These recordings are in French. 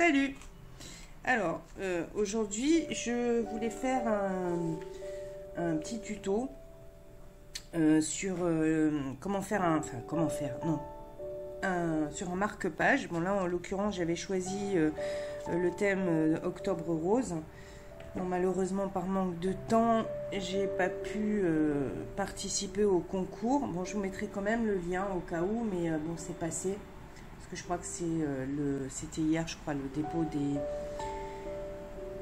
Salut Alors, euh, aujourd'hui, je voulais faire un, petit tuto euh, sur euh, comment faire un... Enfin, sur un marque-page. Bon, là, en l'occurrence, j'avais choisi le thème Octobre Rose. Bon, malheureusement, par manque de temps, j'ai pas pu participer au concours. Bon, je vous mettrai quand même le lien au cas où, mais bon, c'est passé. Que je crois que c'est euh, le, c'était hier, je crois, le dépôt des,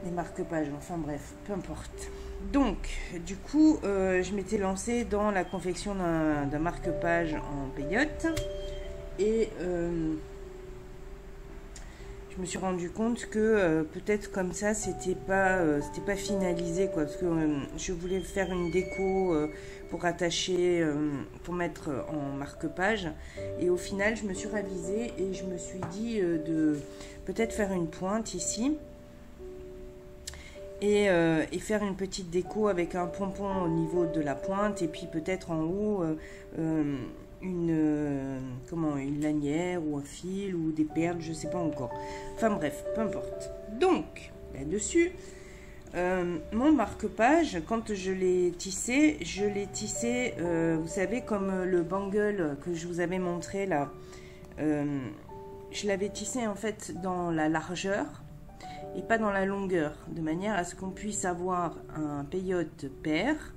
des marque-pages. Enfin bref, peu importe. Donc, du coup, euh, je m'étais lancée dans la confection d'un, marque-page en payotte. Et euh, je me suis rendu compte que euh, peut-être comme ça c'était pas euh, c'était pas finalisé quoi parce que euh, je voulais faire une déco pour attacher pour mettre en marque-page. Et au final je me suis ravisée et je me suis dit de peut-être faire une pointe ici et, et faire une petite déco avec un pompon au niveau de la pointe et puis peut-être en haut une euh, comment une lanière ou un fil ou des perles je sais pas encore. Enfin bref peu importe. Donc là-dessus euh, mon marque-page quand je l'ai tissé je l'ai tissé euh, vous savez comme le bangle que je vous avais montré là. Je l'avais tissé en fait dans la largeur et pas dans la longueur, de manière à ce qu'on puisse avoir un peyote pair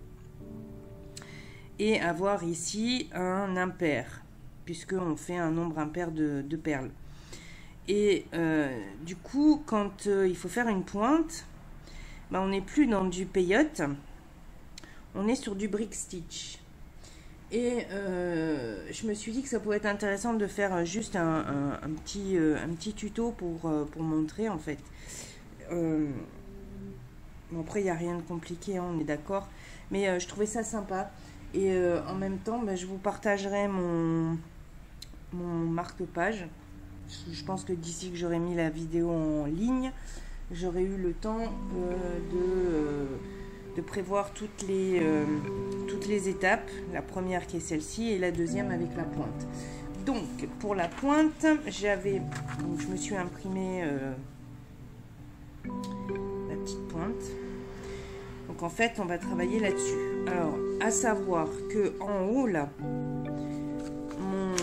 et avoir ici un impair, puisqu'on fait un nombre impair de, perles. Et euh, du coup, quand euh, il faut faire une pointe, ben, on n'est plus dans du peyote, on est sur du brick stitch. Et euh, je me suis dit que ça pourrait être intéressant de faire juste un, petit, un petit tuto pour, pour montrer en fait. Après, il n'y a rien de compliqué, hein, on est d'accord. Mais je trouvais ça sympa. Et euh, en même temps, ben, je vous partagerai mon, mon marque-page. Je- pense que d'ici que j'aurai mis la vidéo en ligne, j'aurai eu le temps euh, de, euh, de prévoir toutes les, étapes. La première qui est celle-ci et la deuxième avec la pointe. Donc, pour la pointe, j'avais. Je me suis imprimé la petite pointe. Donc, en fait, on va travailler là-dessus. Alors, à savoir que en haut, là, mon.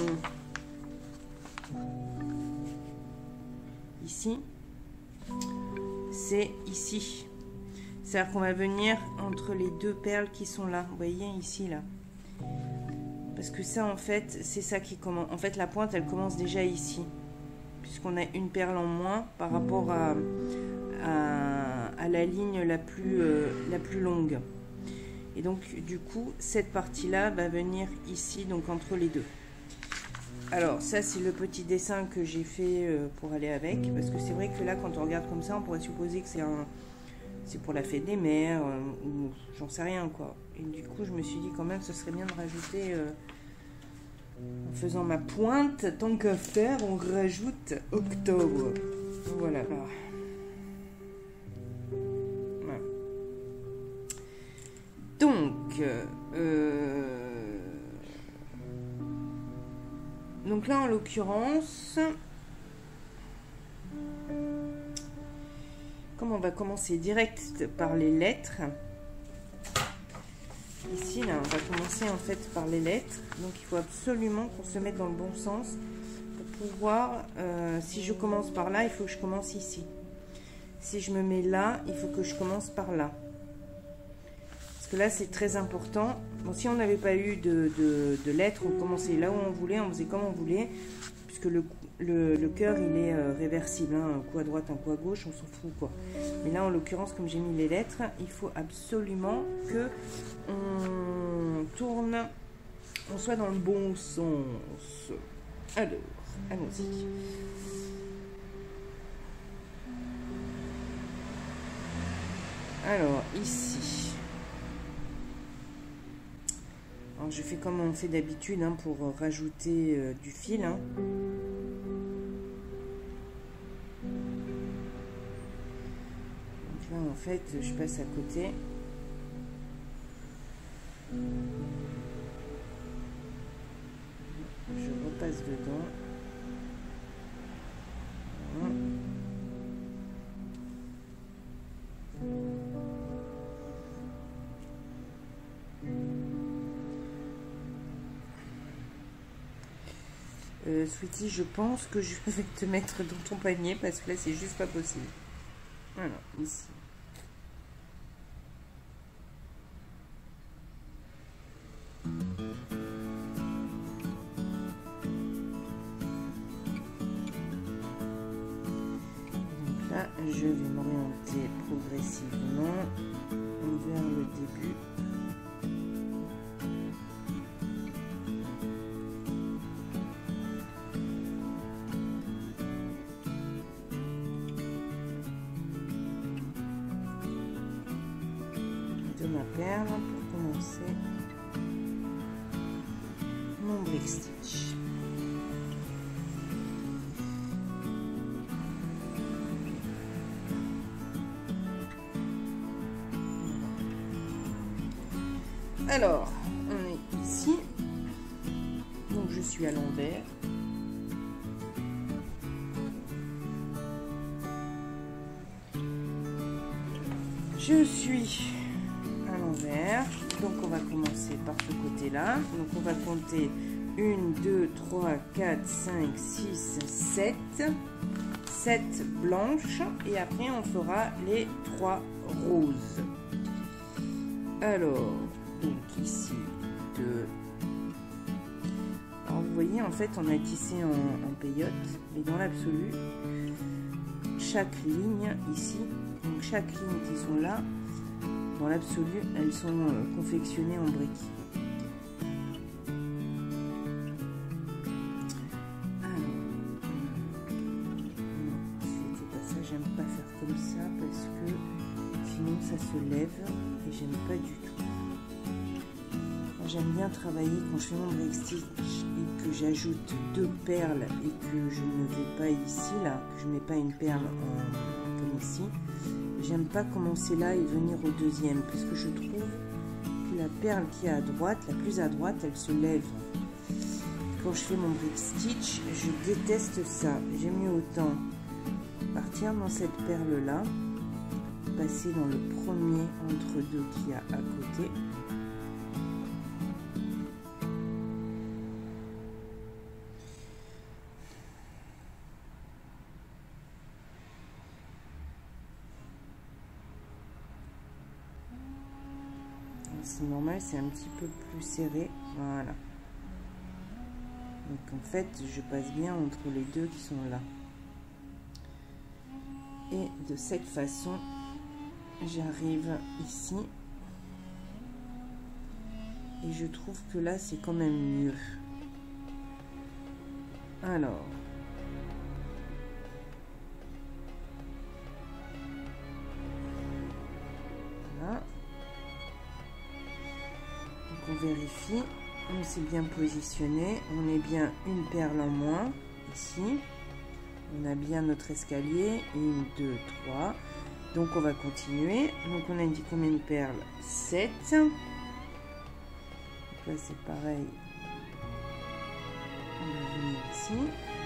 Ici, c'est ici. C'est-à-dire qu'on va venir entre les deux perles qui sont là. Vous voyez ici, là. Parce que ça, en fait, c'est ça qui commence. En fait, la pointe, elle commence déjà ici. Puisqu'on a une perle en moins par rapport à, la ligne la plus, euh, la plus longue. Et donc, du coup, cette partie-là va venir ici, donc entre les deux. Alors, ça, c'est le petit dessin que j'ai fait euh, pour aller avec. Parce que c'est vrai que là, quand on regarde comme ça, on pourrait supposer que c'est un c'est pour la fête des mères euh, ou j'en sais rien quoi. Et du coup, je me suis dit quand même, ce serait bien de rajouter euh, en faisant ma pointe, tant qu'à faire, on rajoute octobre. Voilà. là. Donc, euh, donc là en l'occurrence. Comme on va commencer direct par les lettres, ici là, on va commencer en fait par les lettres. Donc il faut absolument qu'on se mette dans le bon sens pour pouvoir. euh, si je commence par là, il faut que je commence ici. Si je me mets là, il faut que je commence par là. Parce que là, c'est très important. Bon, si on n'avait pas eu de, lettres, on commençait là où on voulait, on faisait comme on voulait, puisque le, cœur, il est euh, réversible. hein, un coup à droite, un coup à gauche, on s'en fout, quoi. Mais là, en l'occurrence, comme j'ai mis les lettres, il faut absolument que on tourne, on soit dans le bon sens. Alors, allons-y. Alors, ici. Je fais comme on fait d'habitude hein, pour rajouter euh, du fil. hein. Là, en fait, je passe à côté. Je repasse dedans. Euh, Sweetie, je pense que je vais te mettre dans ton panier parce que là, c'est juste pas possible. Voilà, ici. Alors, on est ici. Donc je suis à l'envers. Je suis à l'envers. Donc on va commencer par ce côté-là. Donc on va compter 1, 2, 3, 4, 5, 6, 7. 7 blanches. Et après on fera les 3 roses. Alors, donc ici 2. Alors vous voyez en fait on a tissé en, en. Mais dans l'absolu, chaque ligne ici, donc chaque ligne qui sont là, dans l'absolu, elles sont euh, confectionnées en briques. Alors, non, c'était pas ça. J'aime pas faire comme ça parce que sinon ça se lève et j'aime pas du tout. J'aime bien travailler quand je fais mon brick stitch et que j'ajoute deux perles et que je ne vais pas ici là, que je mets pas une perle comme ici. J'aime pas commencer là et venir au deuxième parce que je trouve que la perle qui est à droite, la plus à droite, elle se lève. Quand je fais mon brick stitch, je déteste ça. J'aime mieux autant partir dans cette perle là, passer dans le premier entre deux qu'il y a à côté. C'est normal, c'est un petit peu plus serré. Voilà. Donc en fait, je passe bien entre les deux qui sont là. Et de cette façon, j'arrive ici. Et je trouve que là, c'est quand même mieux. Alors. Vérifie, on s'est bien positionné, on est bien une perle en moins ici. On a bien notre escalier, une, deux, trois. Donc on va continuer. Donc on a dit combien de perles? 7. Donc là c'est pareil. On va venir ici.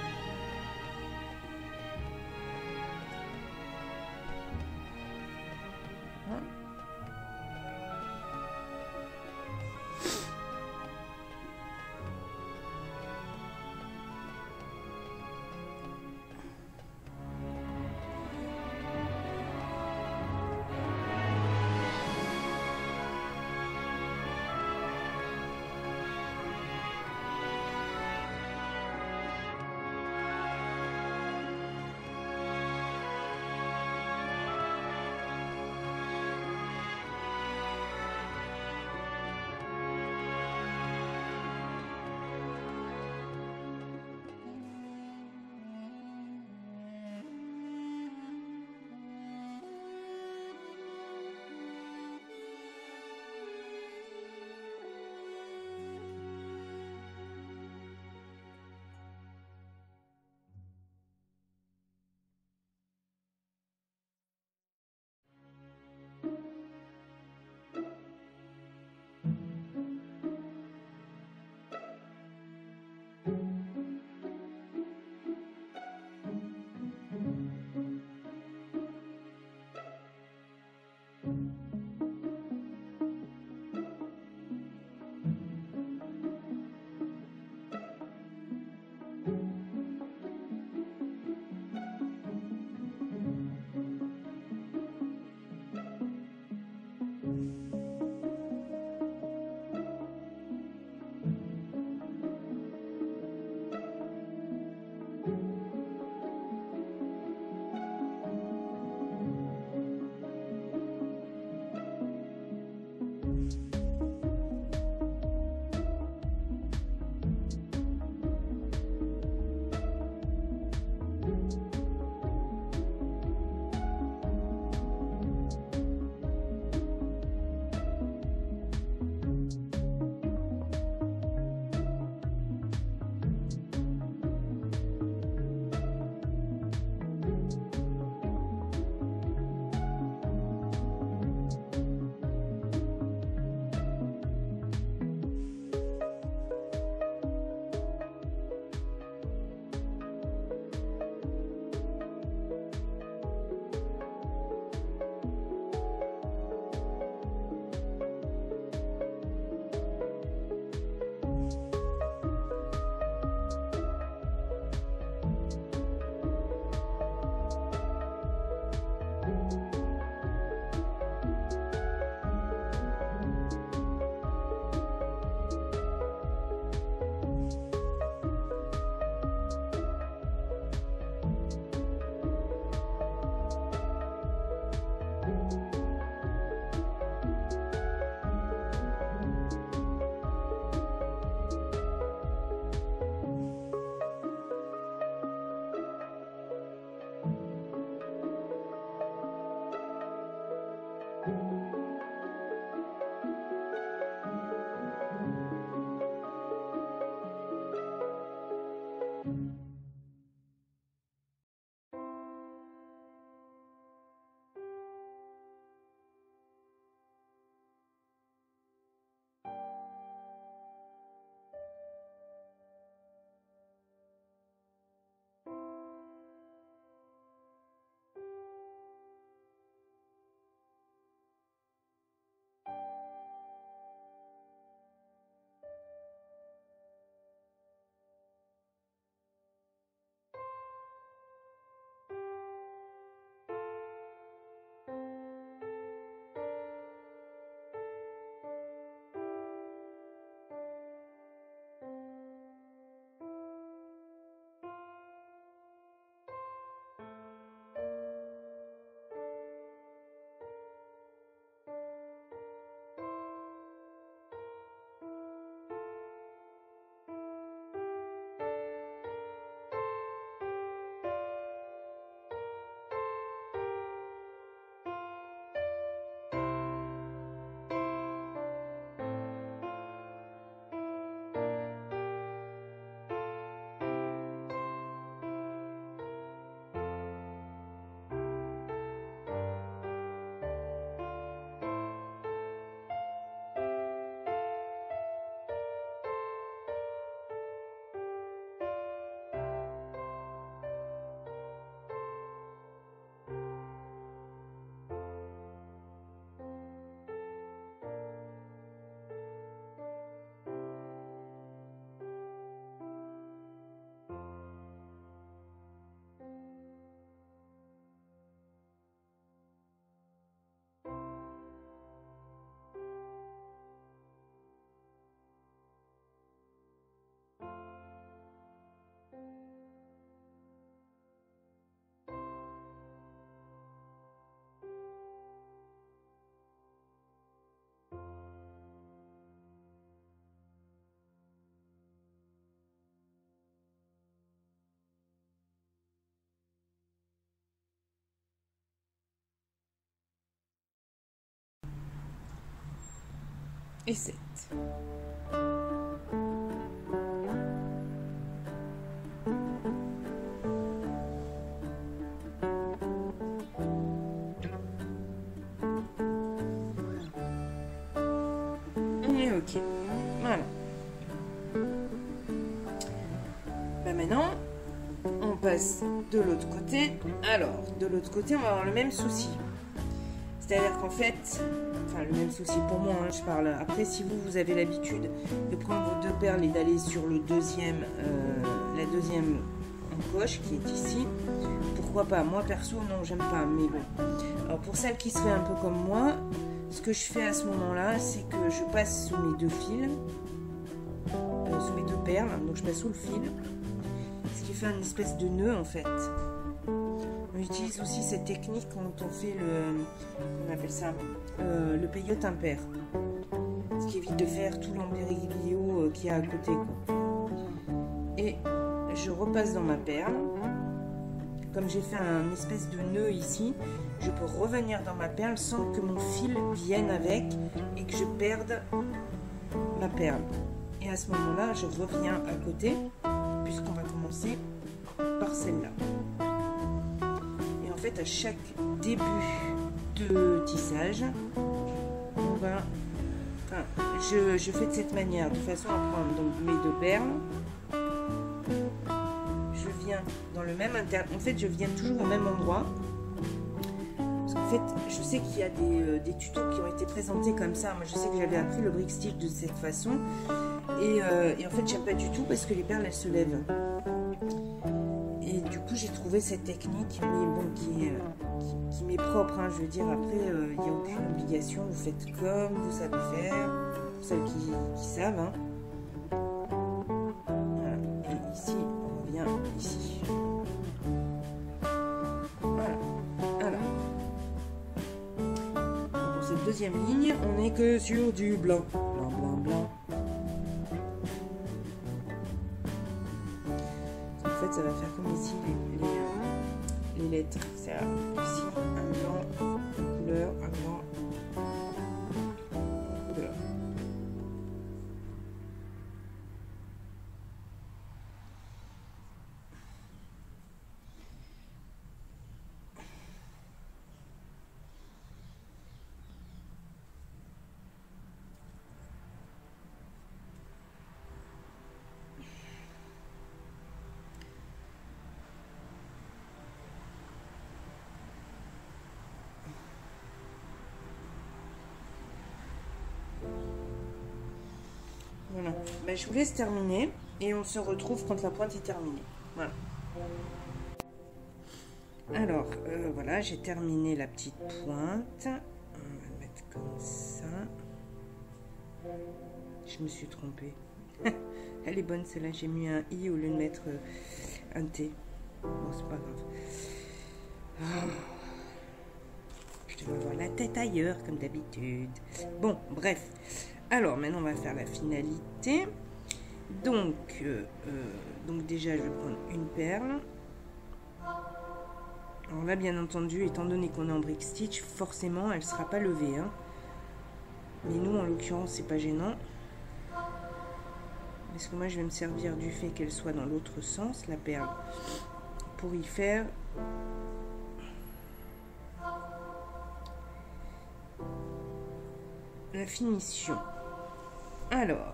et 7. Et ok. Voilà. Ben maintenant, on passe de l'autre côté. Alors, de l'autre côté, on va avoir le même souci. C'est-à-dire qu'en fait, enfin le même souci pour moi, hein, je parle. Après, si vous, vous avez l'habitude de prendre vos deux perles et d'aller sur le deuxième, euh, la deuxième encoche qui est ici, pourquoi pas? Moi perso, non, j'aime pas. Mais bon. Alors pour celles qui seraient un peu comme moi, ce que je fais à ce moment-là, c'est que je passe sous mes deux fils, euh, sous mes deux perles, donc je passe sous le fil, ce qui fait une espèce de nœud en fait. On utilise aussi cette technique quand on fait le, on appelle ça, euh, le impair. Ce qui évite de faire tout l'embériglio euh, qu'il y a à côté. Et je repasse dans ma perle. Comme j'ai fait un espèce de nœud ici, je peux revenir dans ma perle sans que mon fil vienne avec et que je perde ma perle. Et à ce moment-là, je reviens à côté, puisqu'on va commencer par celle-là fait, à chaque début de tissage, on va, enfin, je, fais de cette manière, de façon à prendre donc mes deux perles. Je viens dans le même inter... En fait, je viens toujours au même endroit. Parce qu'en fait, je sais qu'il y a des, euh, tutos qui ont été présentés comme ça. Moi, je sais que j'avais appris le brick stitch de cette façon. Et, euh, et en fait, j'aime pas du tout parce que les perles, elles se lèvent j'ai trouvé cette technique, mais bon, qui, euh, qui, m'est propre. Hein, je veux dire, après, euh, il n'y a aucune obligation. Vous faites comme vous savez faire, pour celles qui, savent. Hein. Et ici, on vient ici. Voilà. Alors. Pour cette deuxième ligne, on n'est que sur du blanc. Blanc, blanc, blanc. Euh, lettres. C'est ici Ben, je vous laisse terminer et on se retrouve quand la pointe est terminée. Voilà. Alors, euh, voilà, j'ai terminé la petite pointe. On va le mettre comme ça. Je me suis trompée. Elle est bonne celle-là. J'ai mis un i au lieu de mettre euh, un t. Bon, c'est pas grave. Ah. Je devais avoir la tête ailleurs, comme d'habitude. Bon, bref. Alors, maintenant, on va faire la finalité. Donc, euh, euh, donc déjà, je vais prendre une perle. Alors là, bien entendu, étant donné qu'on est en brick stitch, forcément, elle ne sera pas levée. Hein. Mais nous, en l'occurrence, c'est pas gênant. Parce que moi, je vais me servir du fait qu'elle soit dans l'autre sens, la perle, pour y faire la finition. Alors,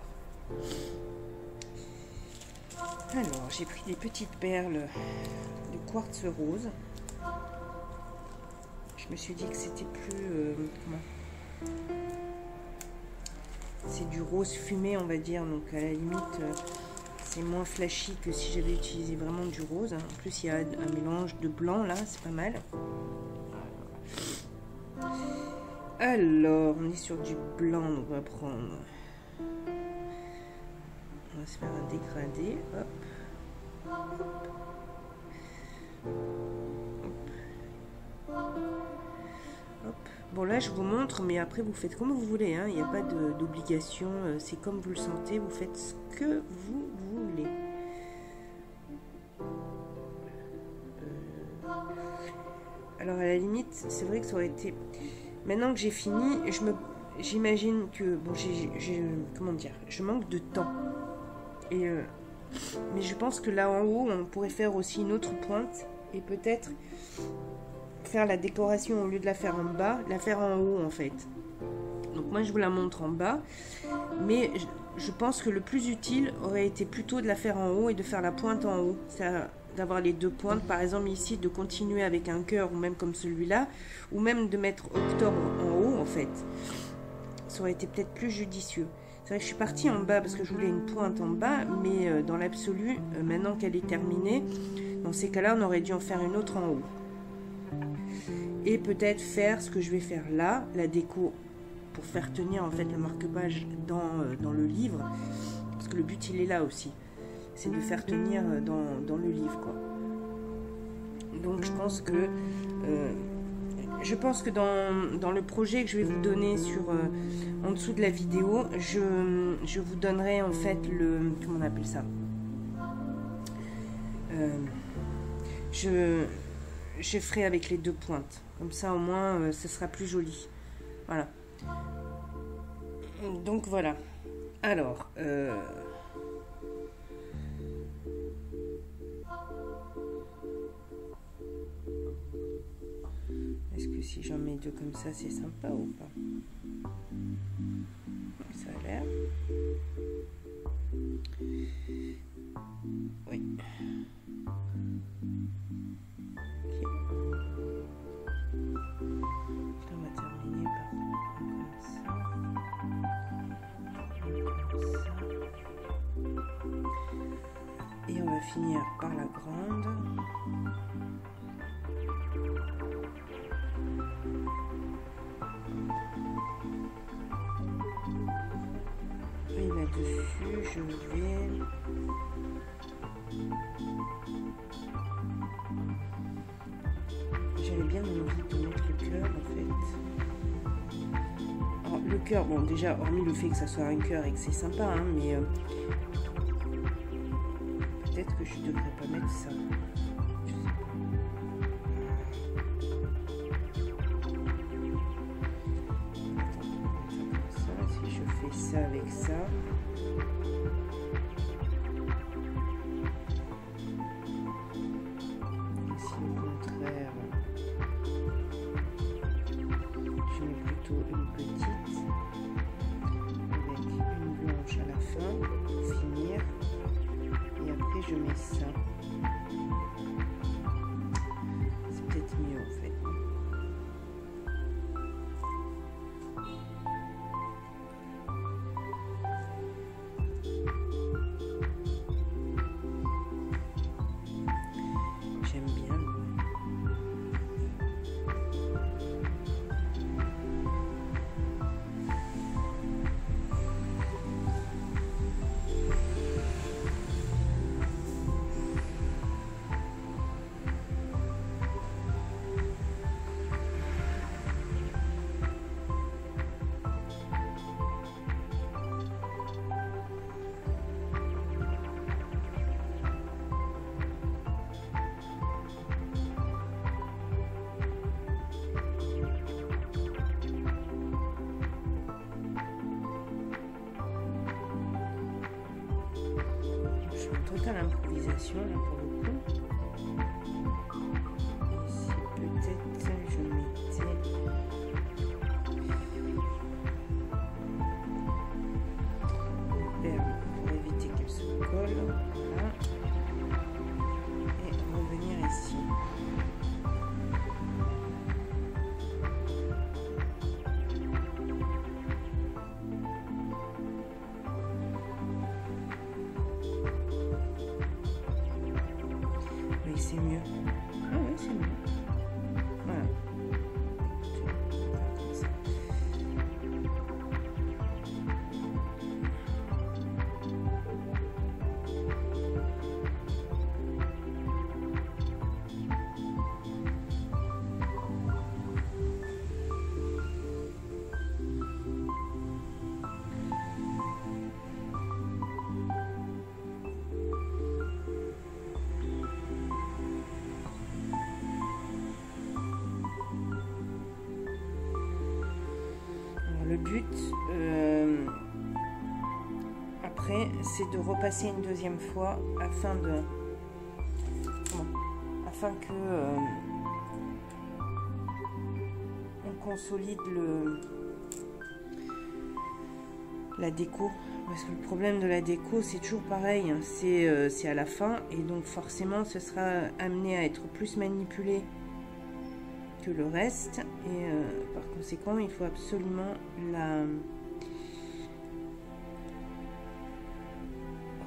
j'ai pris des petites perles de quartz rose. Je me suis dit que c'était plus... Euh, c'est du rose fumé, on va dire. Donc à la limite, euh, c'est moins flashy que si j'avais utilisé vraiment du rose. En plus, il y a un mélange de blanc là, c'est pas mal. Alors, on est sur du blanc, donc on va prendre on va se faire un dégradé. Hop. Hop. Bon là je vous montre, mais après vous faites comme vous voulez. Hein. Il n'y a pas d'obligation. Euh, c'est comme vous le sentez. Vous faites ce que vous voulez. Euh, alors à la limite, c'est vrai que ça aurait été... Maintenant que j'ai fini, je me j'imagine que bon, j'ai, comment dire, je manque de temps. Euh, mais je pense que là en haut, on pourrait faire aussi une autre pointe et peut-être faire la décoration au lieu de la faire en bas, la faire en haut en fait. Donc moi je vous la montre en bas, mais je, pense que le plus utile aurait été plutôt de la faire en haut et de faire la pointe en haut. D'avoir les deux pointes, par exemple ici, de continuer avec un cœur ou même comme celui-là, ou même de mettre octobre en haut en fait. Ça aurait été peut-être plus judicieux. Je suis partie en bas parce que je voulais une pointe en bas, mais euh, dans l'absolu, euh, maintenant qu'elle est terminée, dans ces cas-là, on aurait dû en faire une autre en haut. Et peut-être faire ce que je vais faire là, la déco pour faire tenir en fait le marque-page dans, euh, dans, le livre. Parce que le but il est là aussi. C'est de faire tenir euh, dans, le livre quoi. Donc je pense que je pense que dans, le projet que je vais vous donner sur en dessous de la vidéo, je, je, vous donnerai en fait le comment on appelle ça? je, je ferai avec les deux pointes. Comme ça, au moins, ce sera plus joli. Voilà. Donc voilà. Alors, si j'en mets deux comme ça, c'est sympa ou pas? Ça a l'air. J'avais bien envie de mettre le cœur en fait. Le cœur, bon déjà, hormis le fait que ça soit un cœur et que c'est sympa, hein, mais euh, peut-être que je devrais pas mettre ça. Euh, après, c'est de repasser une deuxième fois afin de, afin que euh, on consolide le la déco. Parce que le problème de la déco, c'est toujours pareil, hein. euh, c'est à la fin, et donc forcément, ce sera amené à être plus manipulé le reste, et euh, par conséquent, il faut absolument la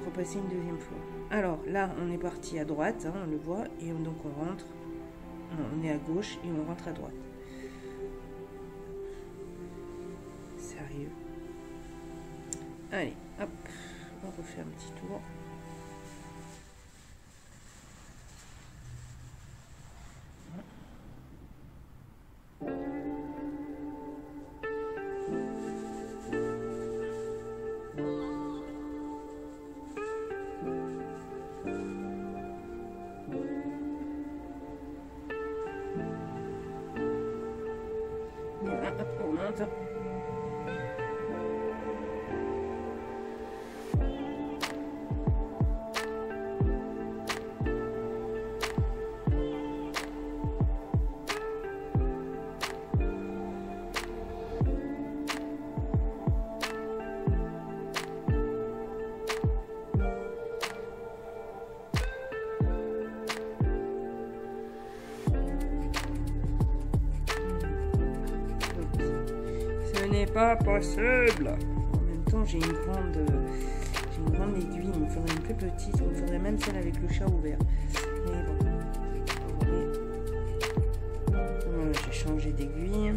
repasser une deuxième fois. Alors là, on est parti à droite, hein, on le voit, et donc on rentre, on est à gauche et on rentre à droite. Sérieux? Allez, hop, on refait un petit tour. Pas possible. En même temps, j'ai une grande, j'ai une grande aiguille. Il me faudrait une plus petite. Il me faudrait même celle avec le chat ouvert. Mais bon. j'ai changé d'aiguille.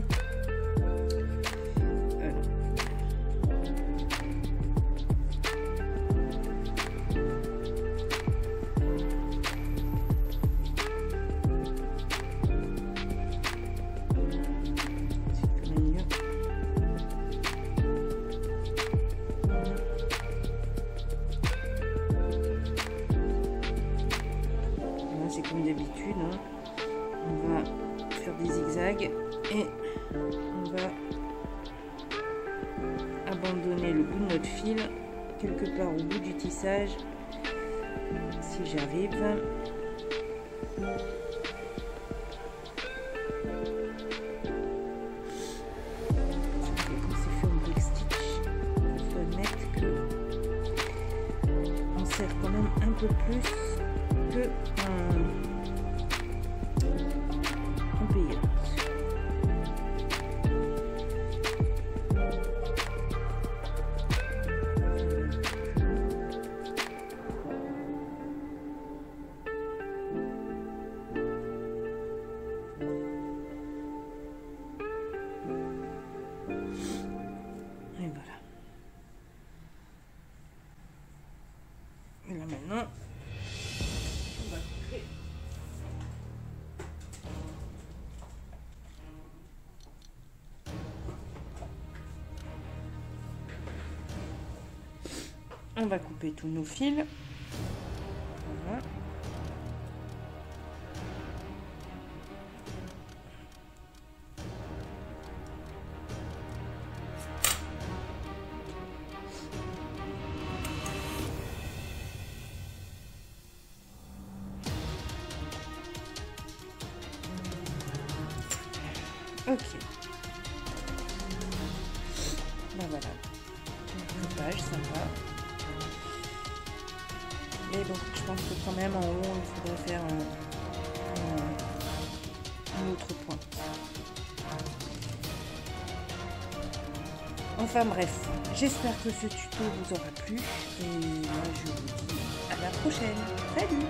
Si j'arrive, on s'est fait un brick stitch. Il faut admettre qu'on sert quand même un peu plus que. On va couper tous nos fils. Bref, j'espère que ce tuto vous aura plu et moi je vous dis à la prochaine. Salut